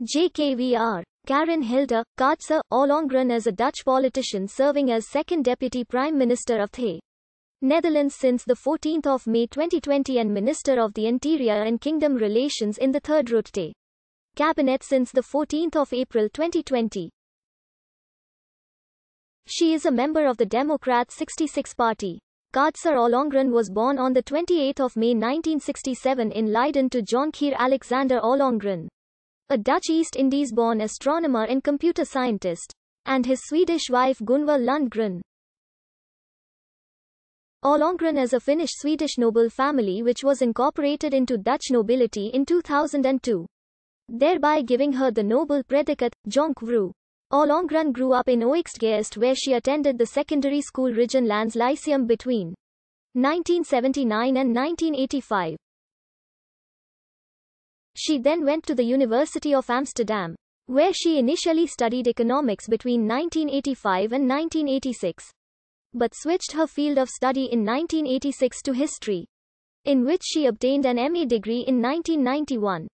JKVR. Karin Hilde, Kajsa, Ollongren is a Dutch politician serving as second deputy prime minister of the Netherlands since 14 May 2020 and Minister of the Interior and Kingdom Relations in the Third Rutte cabinet since 14 April 2020. She is a member of the Democrat 66 party. Kajsa Ollongren was born on 28 May 1967 in Leiden to Jonkheer Alexander Ollongren a Dutch East Indies-born astronomer and computer scientist, and his Swedish wife Gunvor Lundgren. Ollongren is a Finnish-Swedish noble family which was incorporated into Dutch nobility in 2002, thereby giving her the noble predicate, Jonkvrouw. Ollongren grew up in Oegstgeest where she attended the secondary school Lands Lyceum between 1979 and 1985. She then went to the University of Amsterdam, where she initially studied economics between 1985 and 1986, but switched her field of study in 1986 to history, in which she obtained an MA degree in 1991.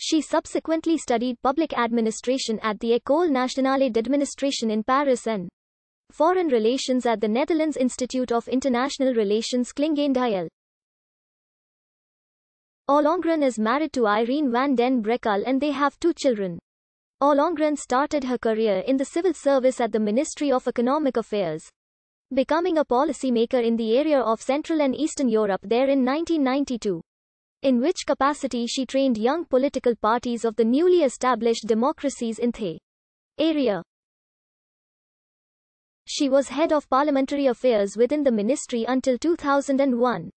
She subsequently studied public administration at the École Nationale d'Administration in Paris and foreign relations at the Netherlands Institute of International Relations Clingendael. Ollongren is married to Irene van den Brekel and they have two children. Ollongren started her career in the civil service at the Ministry of Economic Affairs, becoming a policymaker in the area of Central and Eastern Europe there in 1992, in which capacity she trained young political parties of the newly established democracies in the area. She was head of parliamentary affairs within the ministry until 2001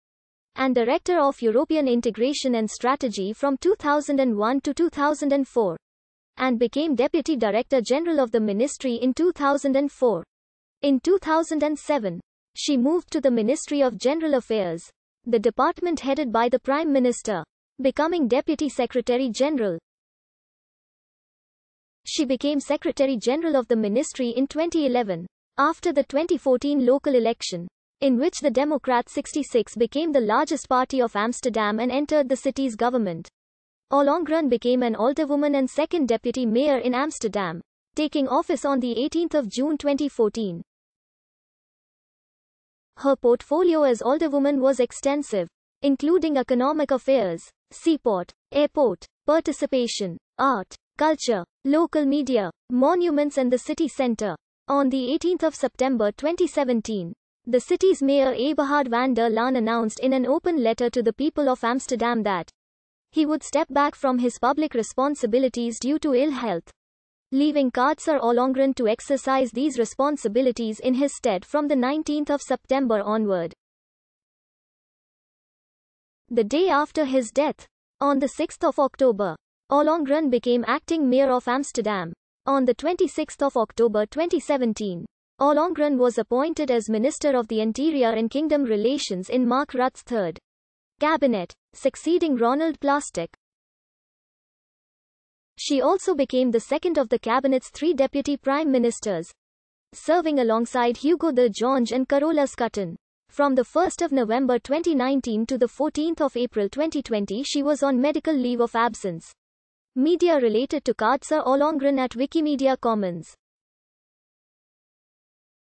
and Director of European Integration and Strategy from 2001 to 2004, and became Deputy Director General of the Ministry in 2004. In 2007, she moved to the Ministry of General Affairs, the department headed by the Prime Minister, becoming Deputy Secretary General. She became Secretary General of the Ministry in 2011, after the 2014 local election in which the Democrat 66 became the largest party of Amsterdam and entered the city's government. Ollongren became an alderwoman and second deputy mayor in Amsterdam, taking office on the 18th of June 2014. Her portfolio as alderwoman was extensive, including economic affairs, seaport, airport, participation, art, culture, local media, monuments and the city center. On the 18th of September 2017, the city's mayor Eberhard van der Laan announced in an open letter to the people of Amsterdam that he would step back from his public responsibilities due to ill health, leaving Kajsa Ollongren to exercise these responsibilities in his stead from the 19th of September onward. The day after his death, on the 6th of October, Ollongren became acting mayor of Amsterdam. On the 26th of October 2017, Ollongren was appointed as Minister of the Interior and Kingdom Relations in Mark Rutte's third cabinet, succeeding Ronald Plasterk. She also became the second of the cabinet's three deputy prime ministers, serving alongside Hugo de Jonge and Carola Schouten. From the 1st of November 2019 to the 14th of April 2020 she was on medical leave of absence. Media related to Kajsa Ollongren at Wikimedia Commons